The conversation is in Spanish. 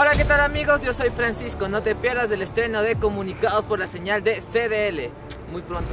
Hola, ¿qué tal amigos? Yo soy Francisco. No te pierdas del estreno de Comunicados por la señal de CDL. Muy pronto.